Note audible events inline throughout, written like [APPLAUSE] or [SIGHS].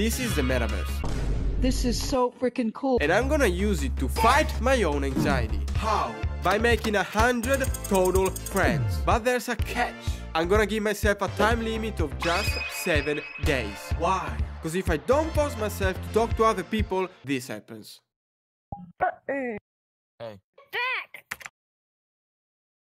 This is the metaverse. This is so freaking cool. And I'm gonna use it to fight my own anxiety. How? By making a hundred total friends. But there's a catch. I'm gonna give myself a time limit of just 7 days. Why? Because if I don't force myself to talk to other people, this happens. Hey.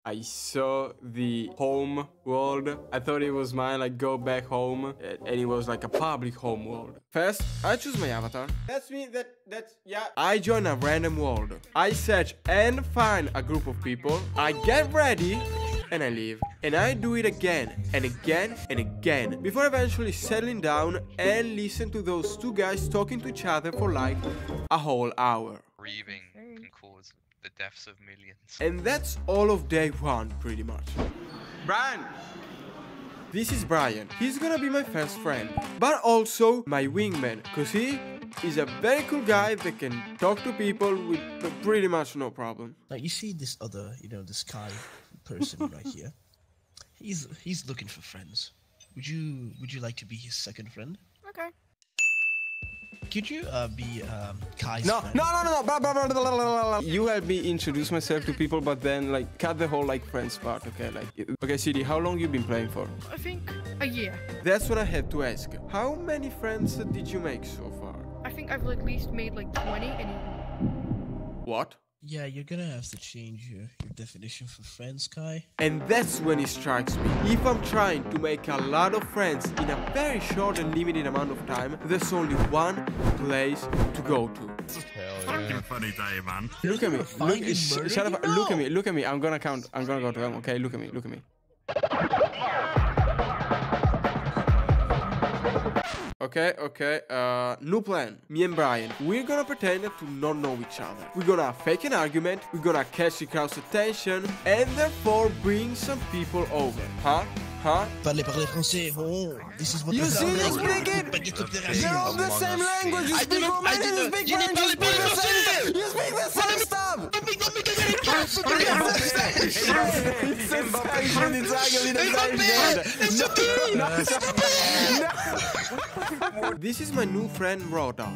I saw the home world. I thought it was mine, like go back home, and it was like a public home world. First, I choose my avatar. That's me, that, that's, yeah. I join a random world. I search and find a group of people. I get ready, and I leave. And I do it again, and again, and again, before eventually settling down and listen to those two guys talking to each other for like a whole hour. Grieving can cause the deaths of millions. And that's all of day one, pretty much. Brian! This is Brian. He's gonna be my first friend, but also my wingman, cause he is a very cool guy that can talk to people with pretty much no problem. Like you see this other, you know, this guy person [LAUGHS] right here. He's he's looking for friends. Would you would you like to be his second friend? Okay. Could you uh, be um, Kai's No, friend? no, no, no, no. Blah, blah, blah, blah, blah, blah, blah. You help me introduce myself to people, but then like cut the whole like friends part, okay? Like, okay, CD, how long you been playing for? I think a year. That's what I had to ask. How many friends did you make so far? I think I've at least made like 20 and What? Yeah, you're gonna have to change your, your definition for friends, Kai. And that's when it strikes me. If I'm trying to make a lot of friends in a very short and limited amount of time, there's only one place to go to. Fucking funny day, man. Look at me. Look, finding sh- murder? shut You up. Look at me. Look at me. I'm gonna count. I'm gonna go to them. Okay, look at me. Look at me. Okay, okay, uh, new plan. Me and Brian, we're gonna pretend to not know each other. We're gonna fake an argument, we're gonna catch the crowd's attention, and therefore bring some people over. Huh? Huh? Parlez, parlez français. Oh, this is what You see you speak it? Pas du tout des They're all the same language. You speak Romanian, you speak French, you speak the same This is my new friend Rodar.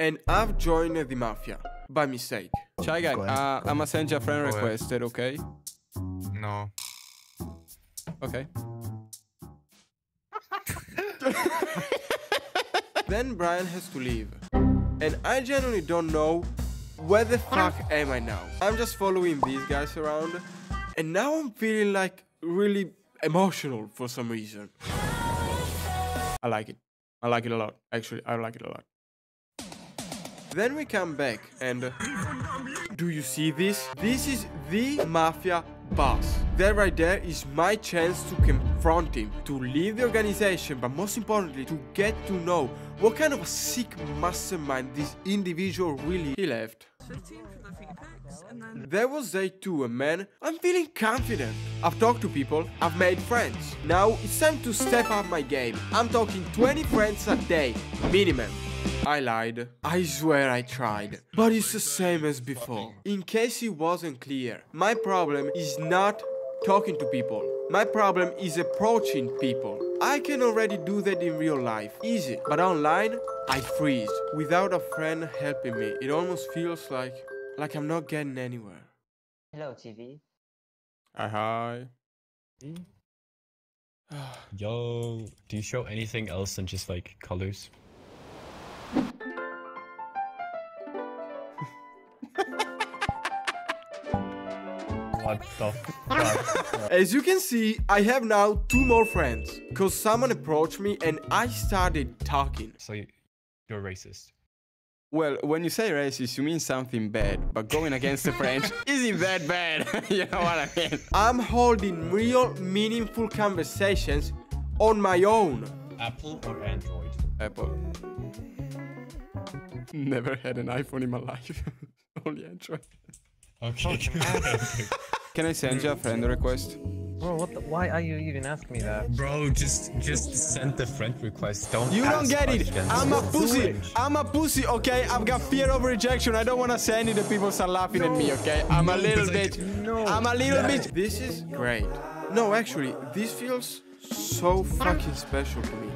And I've joined the mafia by mistake. Chai guy, uh, I'm gonna send you a friend Go request. Is okay? No. Okay. [LAUGHS] then Brian has to leave. And I genuinely don't know where the fuck am I now. I'm just following these guys around. And now I'm feeling like really emotional for some reason. I like it. I like it a lot. Actually, I like it a lot. Then we come back and uh, do you see this? This is the mafia boss. That right there is my chance to confront him, to leave the organization, but most importantly, to get to know what kind of a sick mastermind this individual really he left. There was day two, and man, I'm feeling confident. I've talked to people, I've made friends. Now it's time to step up my game. I'm talking 20 friends a day, minimum. I lied. I swear I tried. But it's the same as before. In case it wasn't clear, my problem is not talking to people. My problem is approaching people. I can already do that in real life, easy. But online, I freeze. Without a friend helping me, it almost feels like like I'm not getting anywhere. Hello, TV. Hi hi. Hmm? [SIGHS] Yo, do you show anything else than just like colors? What the fuck? As you can see, I have now two more friends. Cause someone approached me and I started talking. So you- you're racist. Well, when you say racist, you mean something bad, but going against the French [LAUGHS] isn't that bad. [LAUGHS] you know what I mean? I'm holding real, meaningful conversations on my own. Apple or Android? Apple. Never had an iPhone in my life. [LAUGHS] Only Android. Okay. Can I send you a friend request? Bro, what the, why are you even asking me that? Bro, just just send the friend request. Don't. You don't ask get it. I'm a pussy. I'm a pussy, okay? I've got fear of rejection. I don't want to send it. The people start laughing at me, okay? I'm a little because I bit. do- No. I'm a little Guys. bit. This is great. No, actually, this feels so fucking special to me.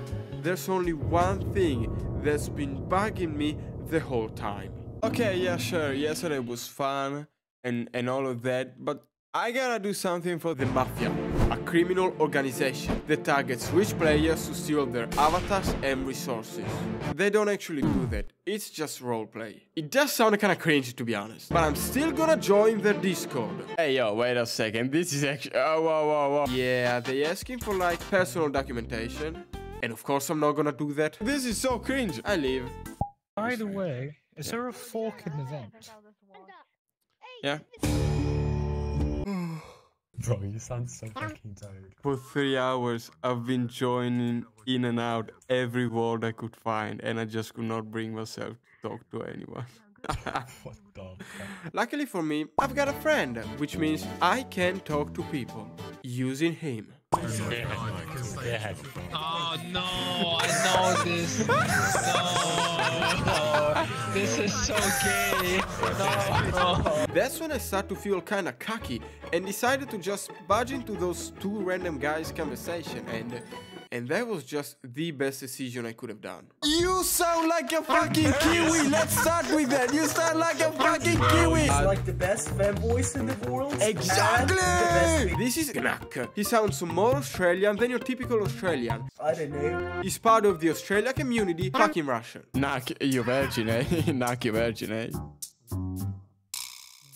there's only one thing that's been bugging me the whole time. Okay, yeah, sure, yesterday was fun and, and all of that, but I gotta do something for the Mafia, a criminal organization that targets rich players to steal their avatars and resources. They don't actually do that, it's just roleplay. It does sound kinda cringe to be honest, but I'm still gonna join their Discord. Hey yo, wait a second, this is actually- oh, whoa, whoa, whoa. Yeah, they asking for like personal documentation, and of course I'm not gonna do that. This is so cringe. I leave. By the way, is there a fork in the vent? Yeah. Bro, you sound so fucking tired. For three hours, I've been joining in and out every world I could find, and I just could not bring myself to talk to anyone. [LAUGHS] What the fuck? Luckily for me, I've got a friend, which means I can talk to people using him. Yeah. Oh no, I know this. No, no, this is so gay. No. That's when I start to feel kinda cocky and decided to just budge into those two random guys' conversation and and that was just the best decision I could have done. You sound like a fucking Kiwi! Let's start with that! You sound like a fucking Kiwi! like the best fan voice in the world. Exactly! This is Gnak. He sounds more Australian than your typical Australian. I don't know. He's part of the Australia community, fucking Russian. Nak, you virgin, eh? [LAUGHS] Nak, you virgin, eh?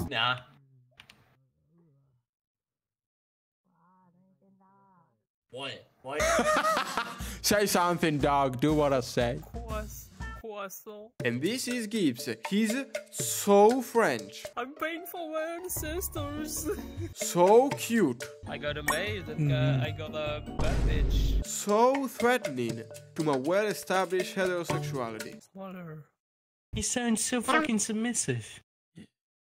Nah. What? What? [LAUGHS] Say something, dog. Do what I say. And this is Gibbs. He's so French, I'm paying for my ancestors. [LAUGHS] so cute, I got a maid and uh, I got a bad bitch. so threatening to my well-established heterosexuality. Smaller. He sounds so fucking submissive.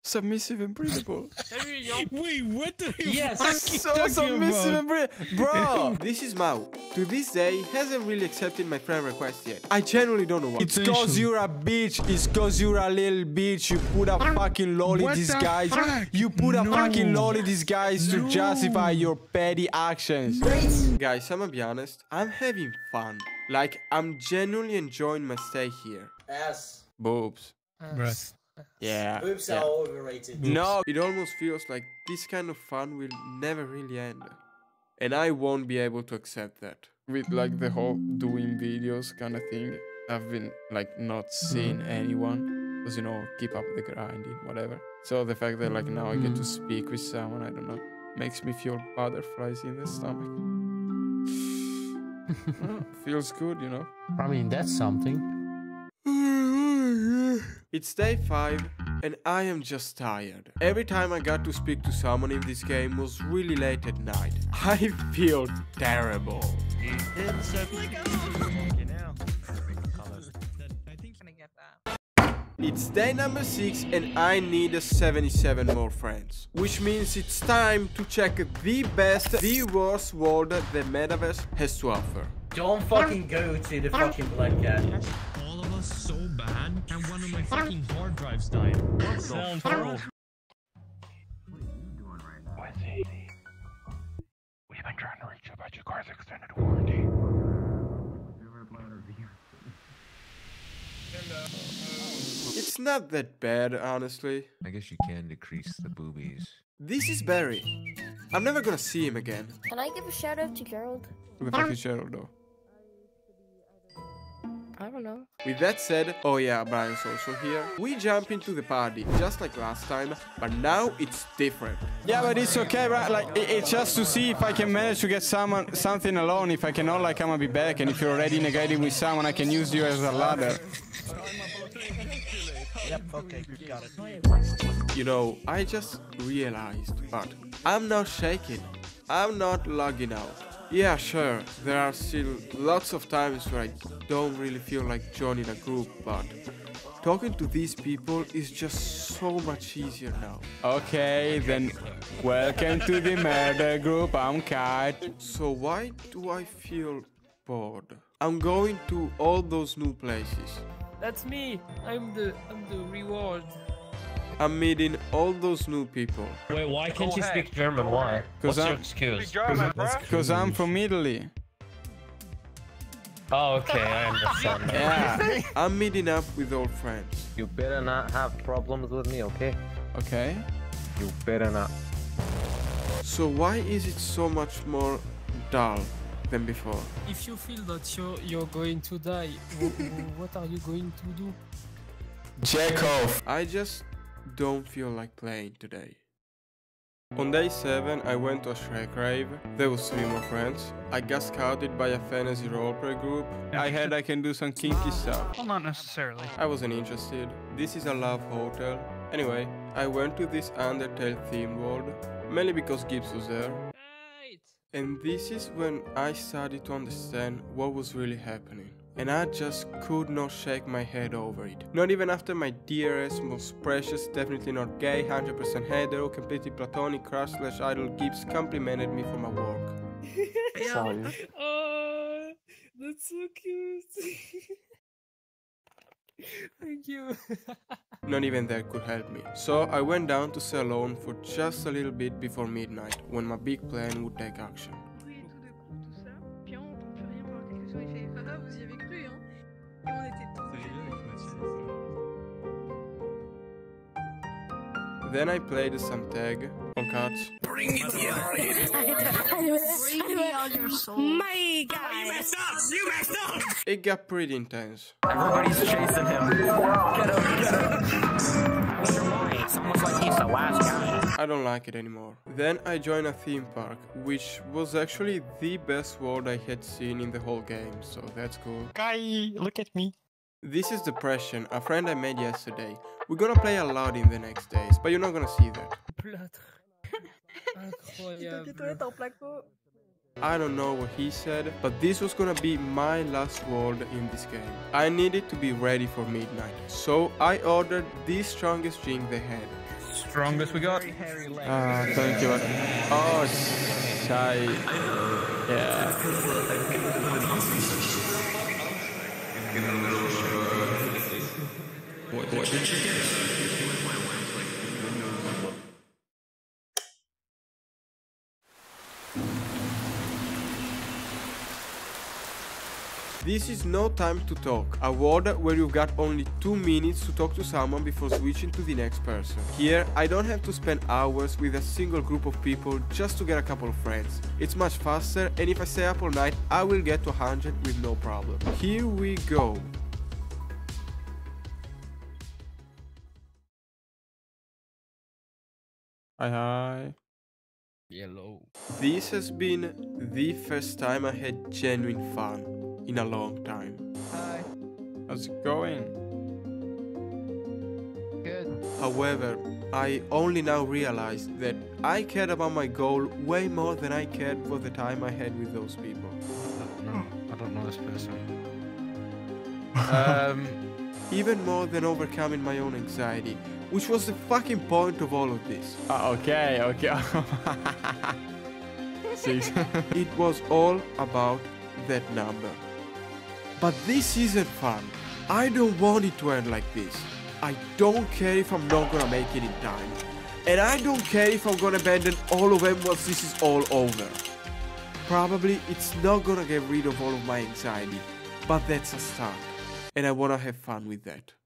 Submissive and breathable. There you go. Wait, what the Yes. so submissive and breathable. Bro! [LAUGHS] this is Mao. To this day, hasn't really accepted my friend request yet. I genuinely don't know why. It's cause you're a bitch. It's cause you're a little bitch. You put a fucking lolly What these fuck? You put a fucking lolly disguise guys to justify your petty actions. Guys, I'm gonna be honest. I'm having fun. Like, I'm genuinely enjoying my stay here. Ass. Boobs. Bruh. Yeah. Boobs yeah. are overrated. No, it almost feels like this kind of fun will never really end. And I won't be able to accept that. With like the whole doing videos kind of thing, I've been like not seeing anyone. Because, you know, keep up the grinding, whatever. So the fact that like now I get to speak with someone, I don't know, makes me feel butterflies in the stomach. [LAUGHS] Well, feels good, you know. I mean, that's something. It's day 5 and I am just tired. Every time I got to speak to someone in this game was really late at night. [LAUGHS] I feel terrible. It's day number 6 and I need 77 more friends. Which means it's time to check the best, the worst world the metaverse has to offer. Don't fucking go to the fucking Blood Cat. All of us so fucking hard drives died. What the fuck? We've been trying to reach about your car's extended warranty. It's not that bad, honestly. I guess you can decrease the boobies. This is Barry. I'm never gonna see him again. Can I give a shout out to Gerald? Who the fuck is Gerald though? I don't know. With that said, oh yeah, Brian's also here. We jump into the party, just like last time, but now it's different. Yeah, but it's okay, right? Like, it- it's just to see if I can manage to get someone something alone. If I cannot, like, I'm gonna be back. And if you're already negative with someone, I can use you as a ladder. Yep, okay, got it. You know, I just realized, but I'm not shaking. I'm not logging out. Yeah, sure, there are still lots of times where I don't really feel like joining a group, but talking to these people is just so much easier now. Okay, then welcome to the murder group. I'm Kite. So why do I feel bored? I'm going to all those new places. That's me. I'm the I'm the reward. I'm meeting all those new people. Wait, why can't Oh, you hey. speak German? Why? Cause What's I'm- excuse? Because I'm from Italy. Oh, okay, I understand. [LAUGHS] Yeah. I'm meeting up with old friends. You better not have problems with me, okay? Okay. You better not. So why is it so much more dull than before? If you feel that you're, you're going to die, wh- wh- what are you going to do? Jack off. I just don't feel like playing today. On day 7 I went to a Shrek rave, there was three more friends. I got scouted by a fantasy roleplay group. I heard I can do some kinky stuff. Well, not necessarily. I wasn't interested. This is a love hotel. Anyway, I went to this Undertale themed world, mainly because Gibbs was there. And this is when I started to understand what was really happening. And I just could not shake my head over it. Not even after my dearest, most precious, definitely not gay, 100% hetero, completely platonic crush slash idol Gibbs complimented me for my work. [LAUGHS] Sorry. Oh, that's so cute. [LAUGHS] Thank you. [LAUGHS] Not even that could help me. So I went down to stay alone for just a little bit before midnight, when my big plan would take action. Then I played some tag on cards. Bring me on your soul. My God. You messed up! You messed up! It got pretty intense. Everybody's chasing him. Get him, get him. It's almost like he's the last guy. I don't like it anymore. Then I joined a theme park, which was actually the best world I had seen in the whole game, so that's cool. Guy, look at me. This is Depression, a friend I met yesterday. We're gonna play a lot in the next days, but you're not gonna see that. Plâtre. Pipi toilette en placo. I don't know what he said, but this was gonna be my last world in this game. I needed to be ready for midnight, so I ordered the strongest drink they had. Strongest we got. Ah, thank you. Oh, shy. Yeah. What did you get? This is no time to talk, a world where you've got only 2 minutes to talk to someone before switching to the next person. Here, I don't have to spend hours with a single group of people just to get a couple of friends. It's much faster and if I stay up all night, I will get to 100 with no problem. Here we go. Hi, hi. Yellow. This has been the first time I had genuine fun in a long time. Hi. How's it going? Good. However, I only now realize that I cared about my goal way more than I cared for the time I had with those people. No, I don't know this person. Um, [LAUGHS] even more than overcoming my own anxiety, which was the fucking point of all of this. Ah, okay, okay. [LAUGHS] Six. [LAUGHS] it was all about that number. But this isn't fun. I don't want it to end like this. I don't care if I'm not gonna make it in time. And I don't care if I'm gonna abandon all of them once this is all over. Probably it's not gonna get rid of all of my anxiety, but that's a start. And I wanna have fun with that.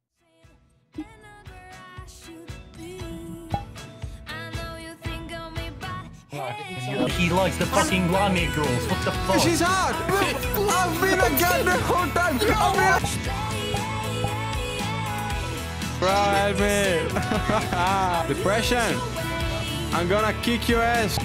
He likes the fucking Grammy girls. What the fuck? She's hot! I've been a guy the whole time! I've been Bro, help me! Depression! I'm gonna kick your ass!